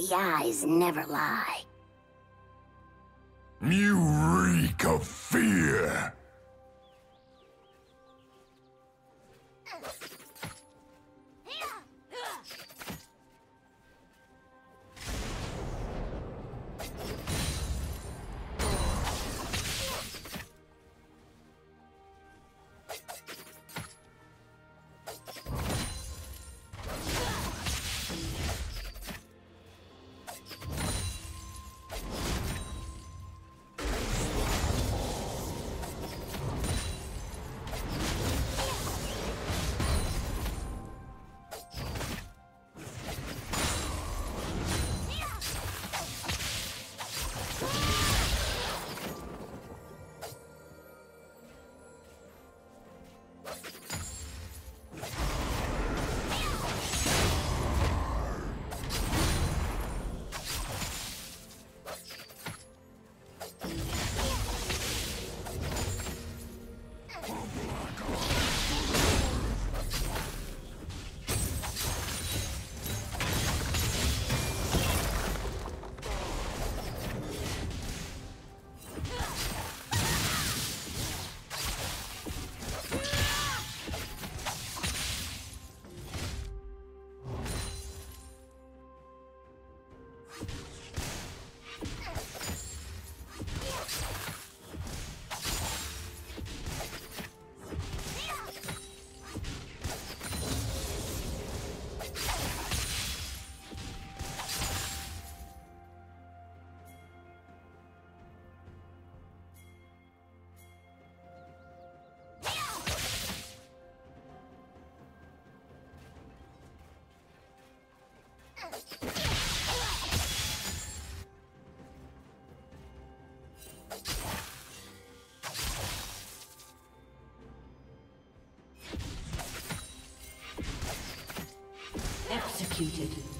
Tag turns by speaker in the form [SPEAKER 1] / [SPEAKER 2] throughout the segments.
[SPEAKER 1] The eyes never lie.
[SPEAKER 2] You reek of fear!
[SPEAKER 3] Executed.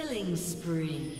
[SPEAKER 3] Killing spree.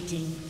[SPEAKER 3] Dominating.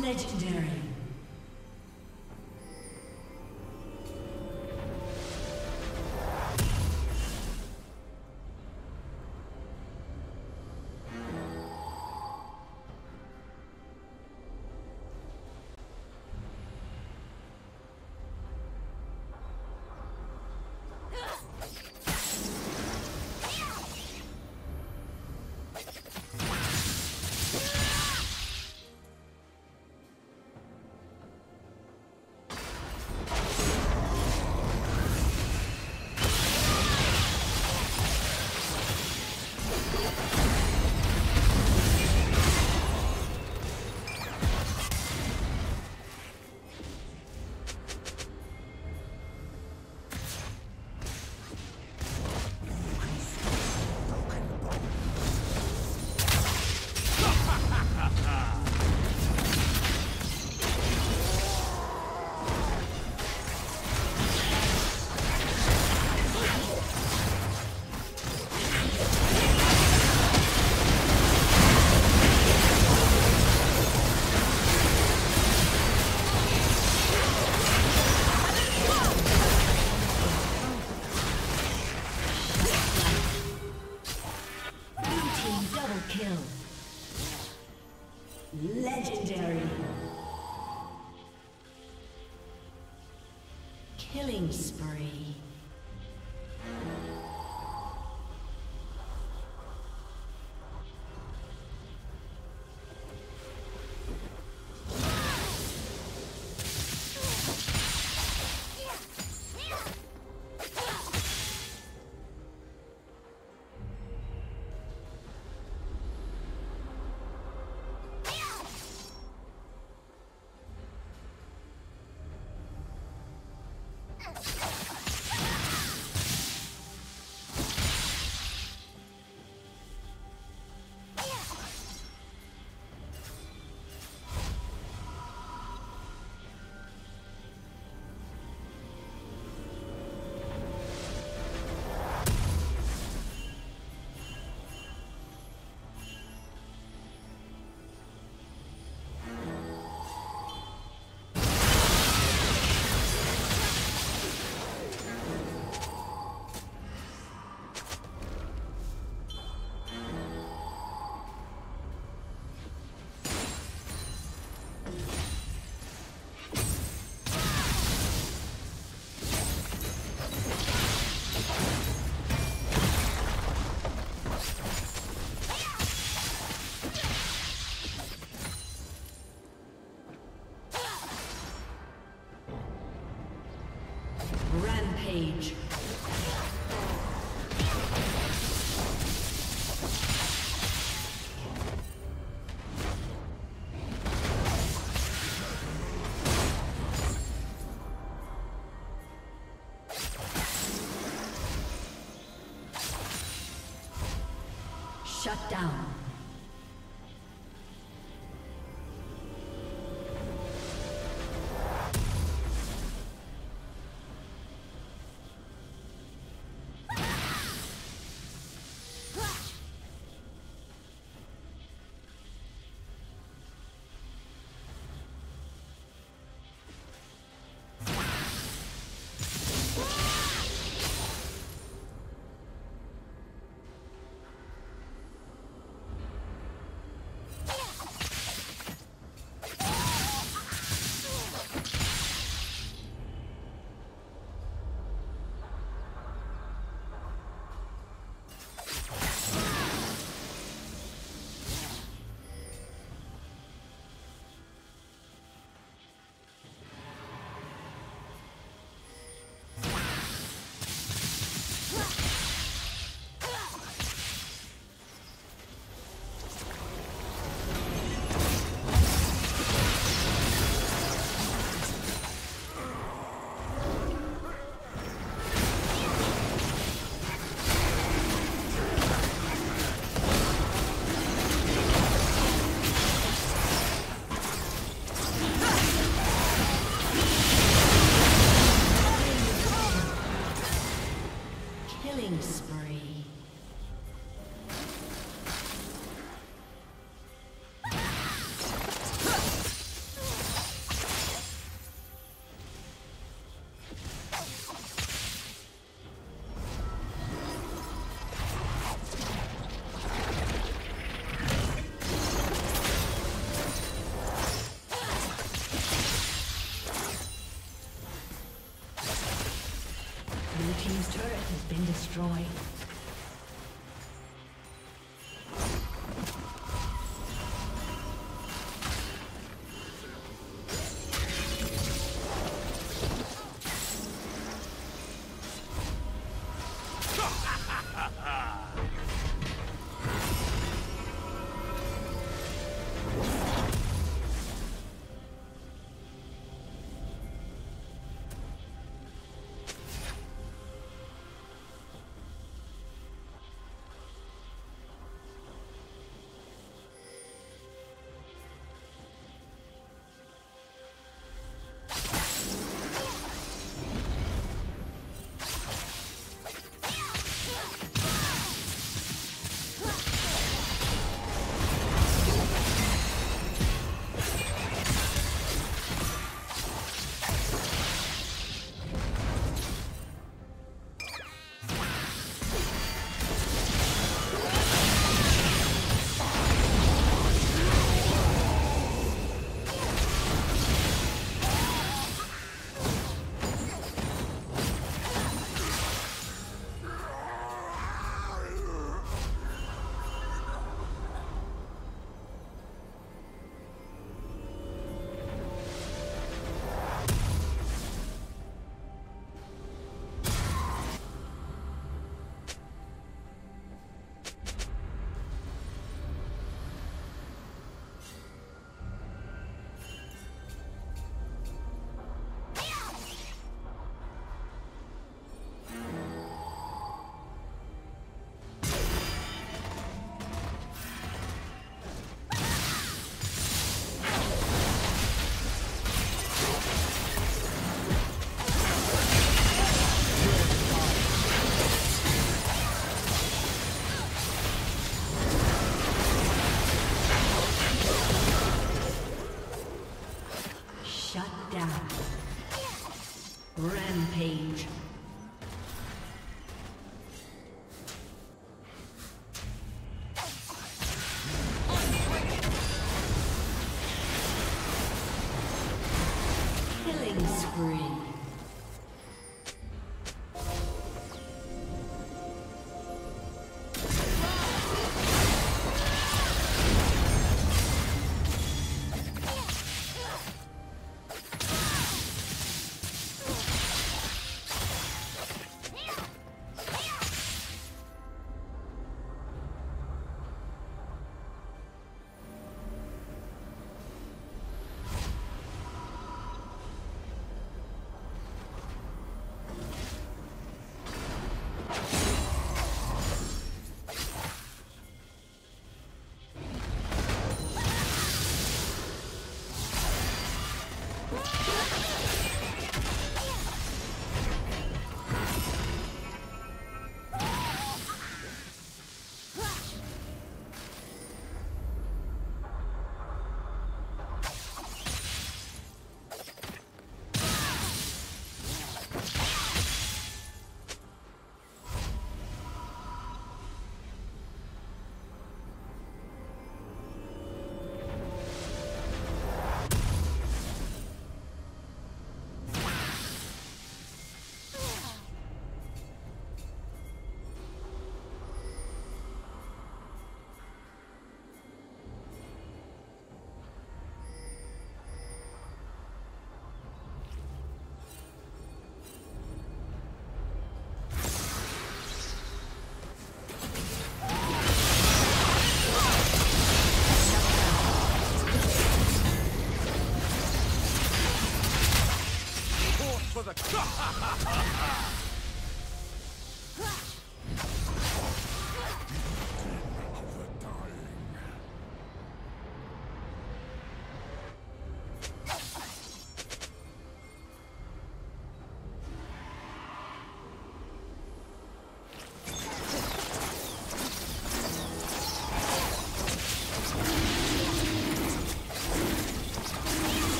[SPEAKER 3] Legendary. Shut down.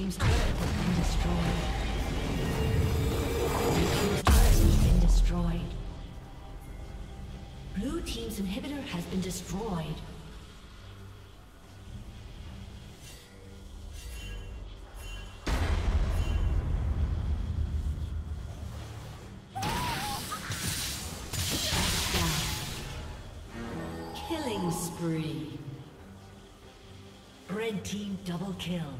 [SPEAKER 3] Team's turret has been destroyed. Blue team's turret has been destroyed. Blue team's inhibitor has been destroyed. Killing spree. Red team double kill.